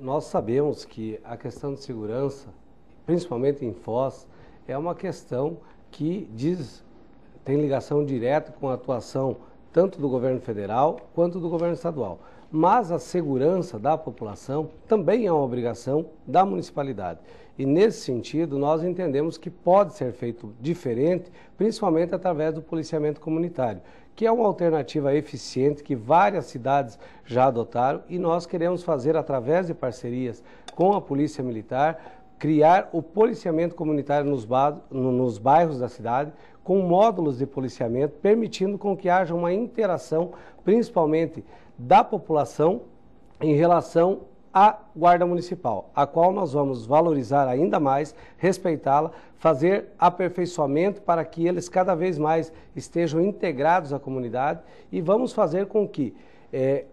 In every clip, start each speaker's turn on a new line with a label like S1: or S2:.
S1: Nós sabemos que a questão de segurança, principalmente em Foz, é uma questão que diz, tem ligação direta com a atuação tanto do governo federal quanto do governo estadual. Mas a segurança da população também é uma obrigação da municipalidade. E nesse sentido, nós entendemos que pode ser feito diferente, principalmente através do policiamento comunitário, que é uma alternativa eficiente que várias cidades já adotaram e nós queremos fazer através de parcerias com a Polícia Militar criar o policiamento comunitário nos, nos bairros da cidade, com módulos de policiamento, permitindo com que haja uma interação, principalmente da população, em relação à Guarda Municipal, a qual nós vamos valorizar ainda mais, respeitá-la, fazer aperfeiçoamento para que eles cada vez mais estejam integrados à comunidade e vamos fazer com que é,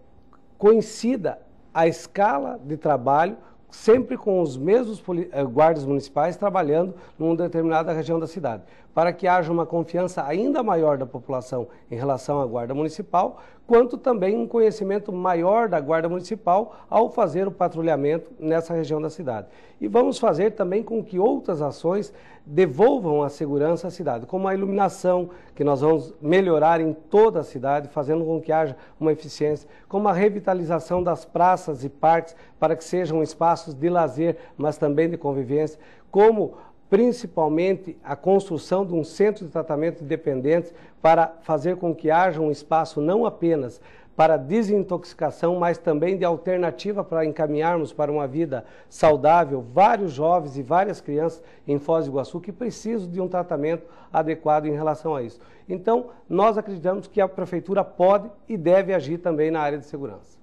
S1: coincida a escala de trabalho sempre com os mesmos eh, guardas municipais trabalhando numa determinada região da cidade, para que haja uma confiança ainda maior da população em relação à guarda municipal, quanto também um conhecimento maior da guarda municipal ao fazer o patrulhamento nessa região da cidade. E vamos fazer também com que outras ações devolvam a segurança à cidade, como a iluminação, que nós vamos melhorar em toda a cidade, fazendo com que haja uma eficiência, como a revitalização das praças e parques para que sejam espaços de lazer, mas também de convivência, como principalmente a construção de um centro de tratamento de dependentes para fazer com que haja um espaço não apenas para desintoxicação, mas também de alternativa para encaminharmos para uma vida saudável vários jovens e várias crianças em Foz do Iguaçu que precisam de um tratamento adequado em relação a isso. Então, nós acreditamos que a prefeitura pode e deve agir também na área de segurança.